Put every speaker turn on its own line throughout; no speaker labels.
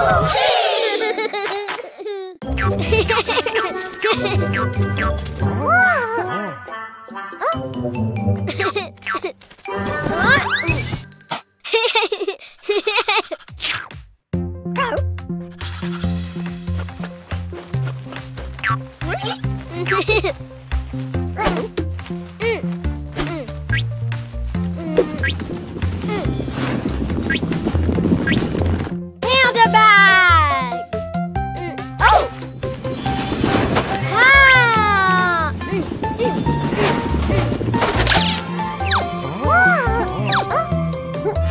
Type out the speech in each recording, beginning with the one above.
Panda oh.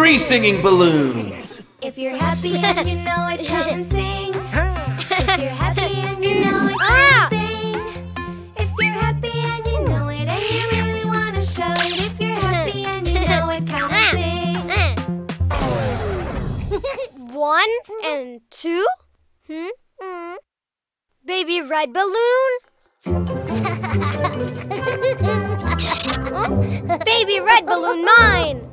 three
singing balloons.
If you're happy and you know it, come and sing. If you're happy and you know it, come
Ah!
and sing. If you're happy and you know it, and you really want to show it. If you're happy and you know it, come and sing.
One and two. Hmm? Hmm. Baby red balloon. Huh? Baby red balloon, mine.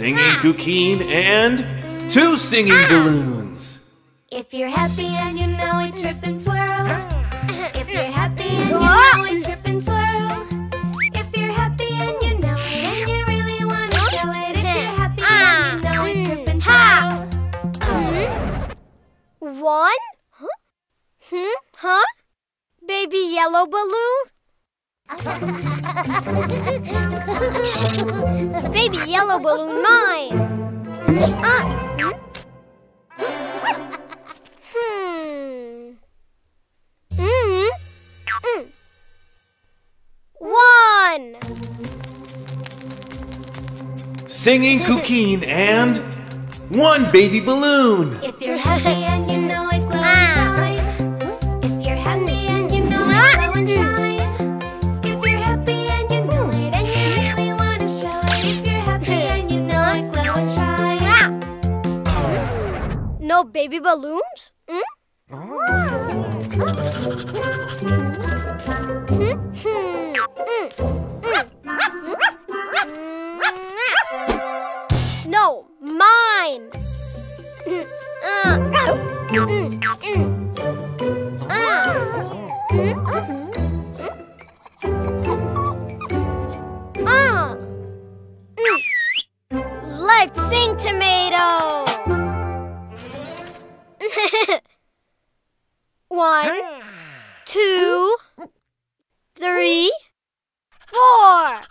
Singing ah. Cuquin and two
singing ah. balloons.
If you're happy and you know it, trip and swirl. If ah. you're happy and you
Ah!
know it, trip and swirl. If you're happy and you know it, and you really want to show it. If you're happy and you know it, mm. trip and
Ha!
swirl. Hmm?
One? Huh? Hmm? Huh? Baby yellow balloon? Baby yellow balloon, mine. Ah. Hmm. Hmm. Mm. One.
Singing Cuquin and one baby balloon.
If you're happy
Ah. Baby balloons? Hmm? Hmm? Hmm. Four.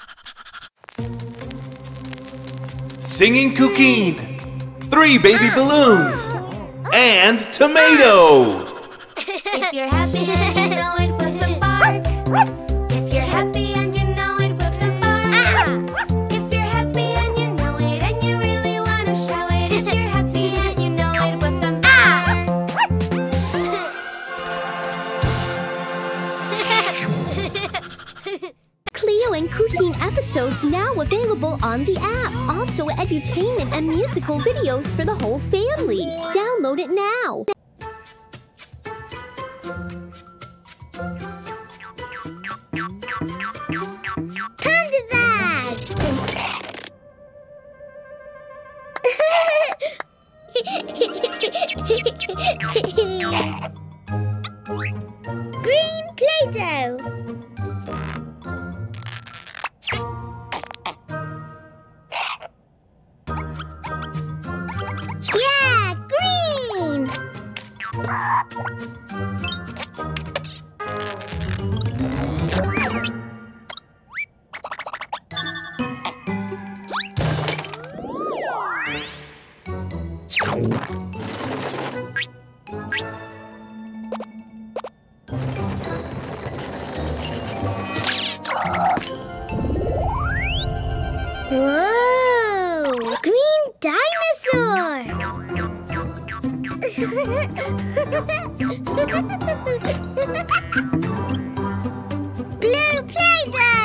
Singing Cuquin, three baby balloons, and tomato.
If you're happy and you know it, whoop and bark. If you're happy and you know it, whoop and bark. If you're happy and you know it, and you really want to show it. If you're happy and you know it, whoop and bark.
Cleo and Cuquin episodes now available on the app. Also, edutainment and musical videos for the whole family. Download it now.
Panda bag. Green Play-Doh.
Blue Play-Doh!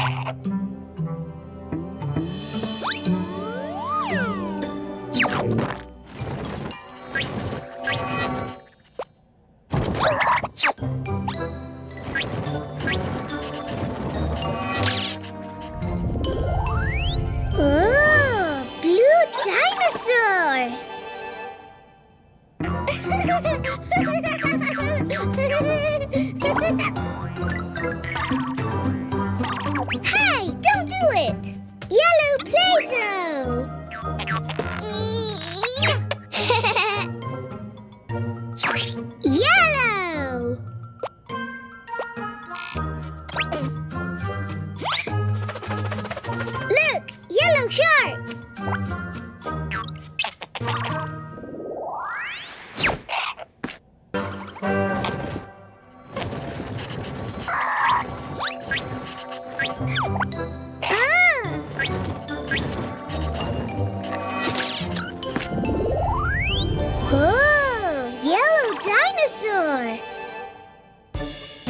Oh, dinosaur! hey, don't do it! Yellow Play-Doh! Yellow!